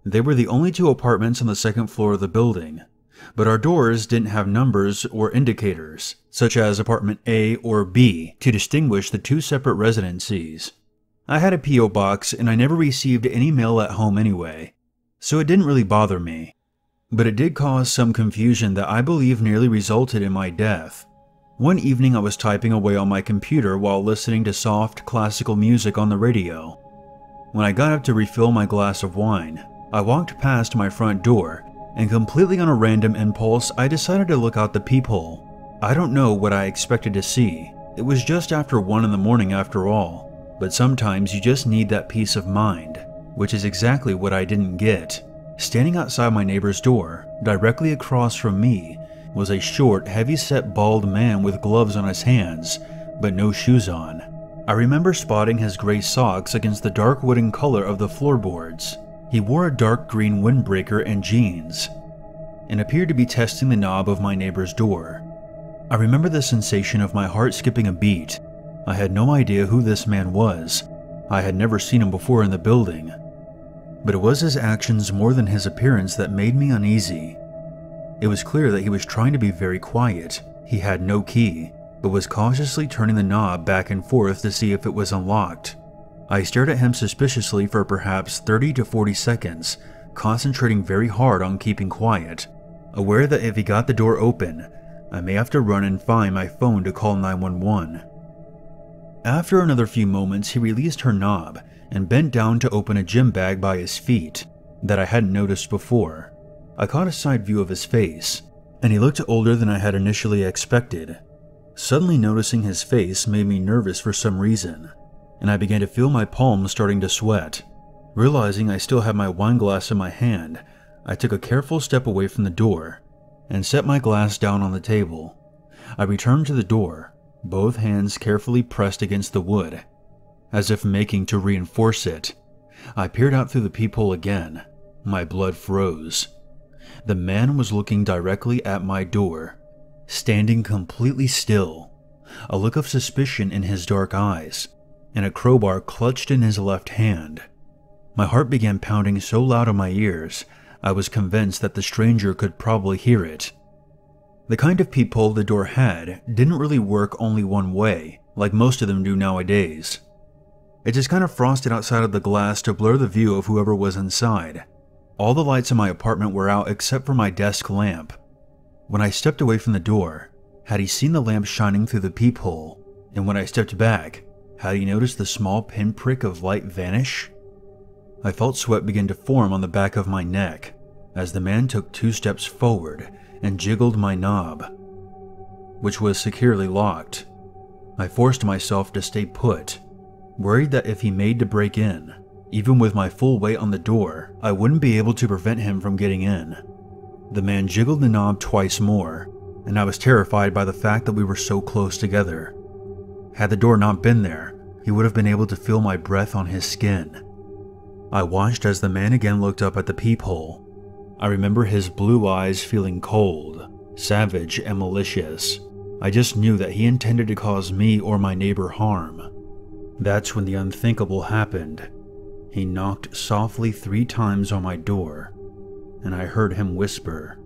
They were the only two apartments on the second floor of the building, but our doors didn't have numbers or indicators, such as apartment A or B, to distinguish the two separate residencies. I had a P.O. box and I never received any mail at home anyway, so it didn't really bother me. But it did cause some confusion that I believe nearly resulted in my death. One evening I was typing away on my computer while listening to soft, classical music on the radio. When I got up to refill my glass of wine, I walked past my front door, and completely on a random impulse, I decided to look out the peephole. I don't know what I expected to see. It was just after 1 in the morning after all, but sometimes you just need that peace of mind, which is exactly what I didn't get. Standing outside my neighbor's door, directly across from me, was a short, heavy-set bald man with gloves on his hands, but no shoes on. I remember spotting his gray socks against the dark wooden color of the floorboards. He wore a dark green windbreaker and jeans, and appeared to be testing the knob of my neighbor's door. I remember the sensation of my heart skipping a beat. I had no idea who this man was. I had never seen him before in the building. But it was his actions more than his appearance that made me uneasy. It was clear that he was trying to be very quiet. He had no key, but was cautiously turning the knob back and forth to see if it was unlocked. I stared at him suspiciously for perhaps 30 to 40 seconds, concentrating very hard on keeping quiet, aware that if he got the door open, I may have to run and find my phone to call 911. After another few moments, he released her knob and bent down to open a gym bag by his feet that I hadn't noticed before. I caught a side view of his face, and he looked older than I had initially expected. Suddenly noticing his face made me nervous for some reason and I began to feel my palms starting to sweat. Realizing I still had my wine glass in my hand, I took a careful step away from the door and set my glass down on the table. I returned to the door, both hands carefully pressed against the wood, as if making to reinforce it. I peered out through the peephole again. My blood froze. The man was looking directly at my door, standing completely still, a look of suspicion in his dark eyes and a crowbar clutched in his left hand. My heart began pounding so loud in my ears, I was convinced that the stranger could probably hear it. The kind of peephole the door had didn't really work only one way, like most of them do nowadays. It just kind of frosted outside of the glass to blur the view of whoever was inside. All the lights in my apartment were out except for my desk lamp. When I stepped away from the door, had he seen the lamp shining through the peephole, and when I stepped back, had he noticed the small pinprick of light vanish? I felt sweat begin to form on the back of my neck as the man took two steps forward and jiggled my knob, which was securely locked. I forced myself to stay put, worried that if he made to break in, even with my full weight on the door, I wouldn't be able to prevent him from getting in. The man jiggled the knob twice more, and I was terrified by the fact that we were so close together. Had the door not been there, he would have been able to feel my breath on his skin. I watched as the man again looked up at the peephole. I remember his blue eyes feeling cold, savage, and malicious. I just knew that he intended to cause me or my neighbor harm. That's when the unthinkable happened. He knocked softly three times on my door, and I heard him whisper,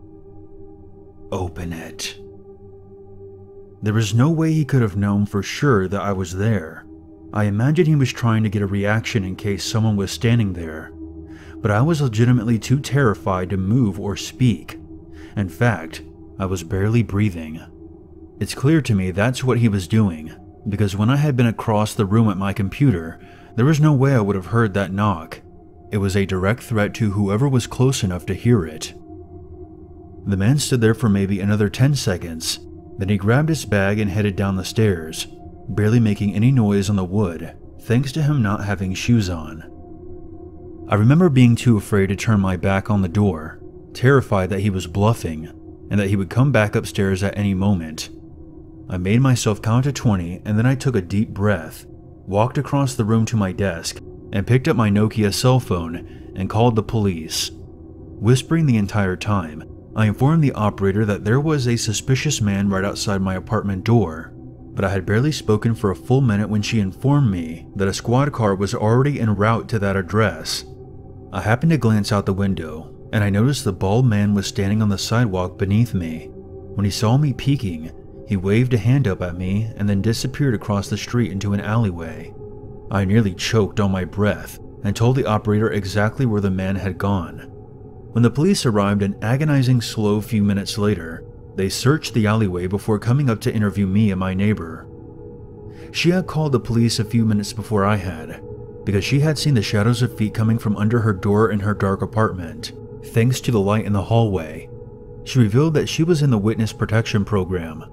Open it. There was no way he could have known for sure that I was there. I imagine he was trying to get a reaction in case someone was standing there, but I was legitimately too terrified to move or speak. In fact, I was barely breathing. It's clear to me that's what he was doing, because when I had been across the room at my computer, there was no way I would have heard that knock. It was a direct threat to whoever was close enough to hear it. The man stood there for maybe another 10 seconds, then he grabbed his bag and headed down the stairs, barely making any noise on the wood, thanks to him not having shoes on. I remember being too afraid to turn my back on the door, terrified that he was bluffing and that he would come back upstairs at any moment. I made myself count to 20 and then I took a deep breath, walked across the room to my desk, and picked up my Nokia cell phone and called the police. Whispering the entire time, I informed the operator that there was a suspicious man right outside my apartment door, but I had barely spoken for a full minute when she informed me that a squad car was already en route to that address. I happened to glance out the window, and I noticed the bald man was standing on the sidewalk beneath me. When he saw me peeking, he waved a hand up at me and then disappeared across the street into an alleyway. I nearly choked on my breath and told the operator exactly where the man had gone. When the police arrived an agonizing slow few minutes later, they searched the alleyway before coming up to interview me and my neighbor. She had called the police a few minutes before I had, because she had seen the shadows of feet coming from under her door in her dark apartment, thanks to the light in the hallway. She revealed that she was in the witness protection program,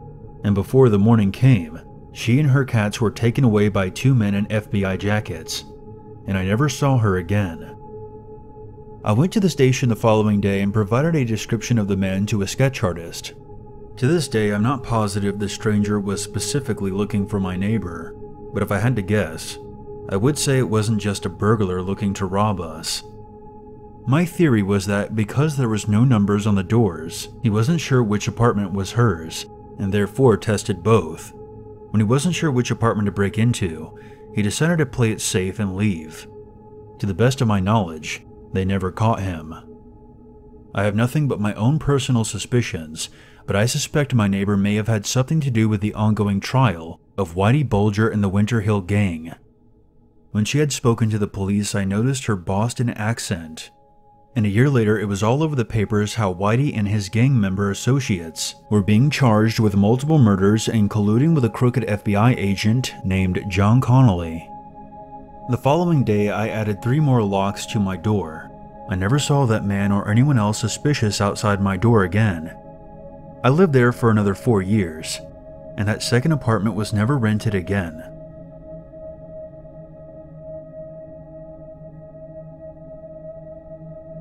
and before the morning came, she and her cats were taken away by two men in FBI jackets, and I never saw her again. I went to the station the following day and provided a description of the man to a sketch artist. To this day, I'm not positive the stranger was specifically looking for my neighbor. but if I had to guess, I would say it wasn't just a burglar looking to rob us. My theory was that because there was no numbers on the doors, he wasn't sure which apartment was hers, and therefore tested both. When he wasn't sure which apartment to break into, he decided to play it safe and leave. To the best of my knowledge, they never caught him. I have nothing but my own personal suspicions, but I suspect my neighbor may have had something to do with the ongoing trial of Whitey Bulger and the Winter Hill Gang. When she had spoken to the police, I noticed her Boston accent and a year later it was all over the papers how Whitey and his gang member associates were being charged with multiple murders and colluding with a crooked FBI agent named John Connolly. The following day I added three more locks to my door. I never saw that man or anyone else suspicious outside my door again. I lived there for another four years, and that second apartment was never rented again.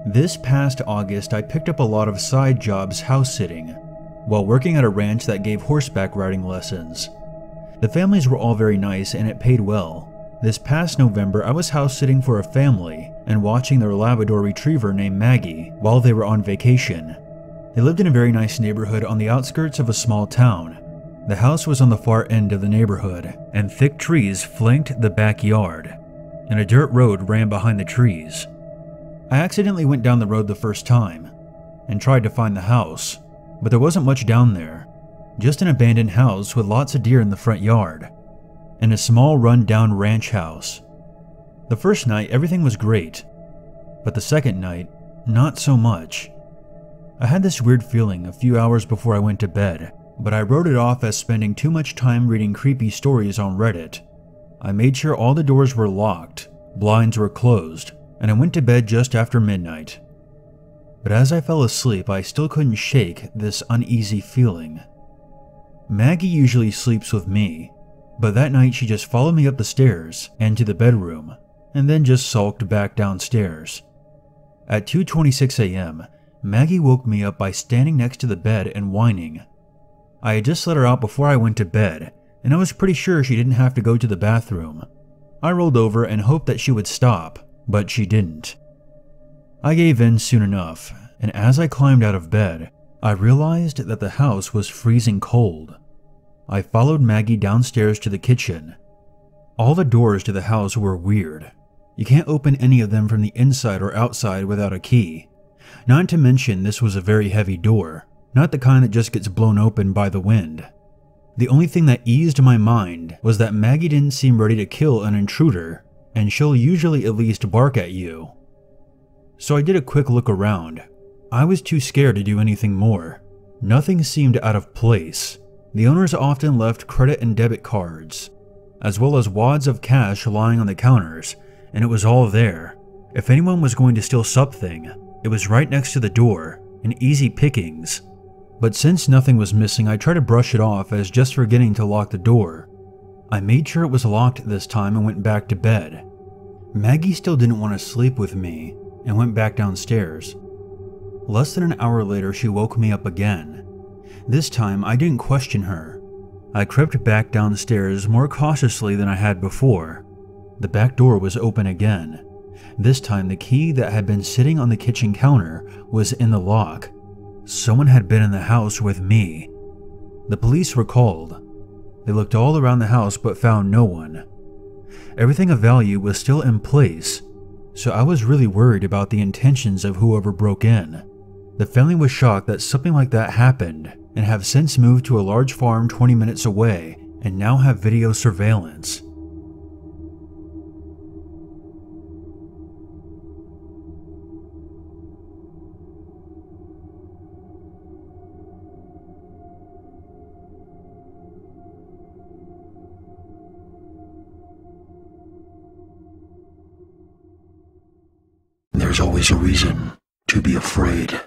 This past August, I picked up a lot of side jobs house sitting, while working at a ranch that gave horseback riding lessons. The families were all very nice and it paid well. This past November, I was house sitting for a family and watching their Labrador retriever named Maggie while they were on vacation. They lived in a very nice neighborhood on the outskirts of a small town. The house was on the far end of the neighborhood, and thick trees flanked the backyard, and a dirt road ran behind the trees. I accidentally went down the road the first time and tried to find the house, but there wasn't much down there. Just an abandoned house with lots of deer in the front yard, and a small run-down ranch house. The first night, everything was great, but the second night, not so much. I had this weird feeling a few hours before I went to bed, but I wrote it off as spending too much time reading creepy stories on Reddit. I made sure all the doors were locked, blinds were closed, and I went to bed just after midnight. But as I fell asleep, I still couldn't shake this uneasy feeling. Maggie usually sleeps with me, but that night she just followed me up the stairs and to the bedroom, and then just sulked back downstairs. At 2:26 a.m., Maggie woke me up by standing next to the bed and whining. I had just let her out before I went to bed, and I was pretty sure she didn't have to go to the bathroom. I rolled over and hoped that she would stop, but she didn't. I gave in soon enough, and as I climbed out of bed, I realized that the house was freezing cold. I followed Maggie downstairs to the kitchen. All the doors to the house were weird. You can't open any of them from the inside or outside without a key. Not to mention, this was a very heavy door, not the kind that just gets blown open by the wind. The only thing that eased my mind was that Maggie didn't seem ready to kill an intruder and she'll usually at least bark at you. So I did a quick look around. I was too scared to do anything more. Nothing seemed out of place. The owners often left credit and debit cards, as well as wads of cash lying on the counters, and it was all there. If anyone was going to steal something, it was right next to the door, and easy pickings. But since nothing was missing, I tried to brush it off as just forgetting to lock the door. I made sure it was locked this time and went back to bed. Maggie still didn't want to sleep with me and went back downstairs. Less than an hour later, she woke me up again. This time, I didn't question her. I crept back downstairs more cautiously than I had before. The back door was open again. This time, the key that had been sitting on the kitchen counter was in the lock. Someone had been in the house with me. The police were called. They looked all around the house but found no one. Everything of value was still in place, so I was really worried about the intentions of whoever broke in. The family was shocked that something like that happened and have since moved to a large farm 20 minutes away and now have video surveillance. There's always a reason to be afraid.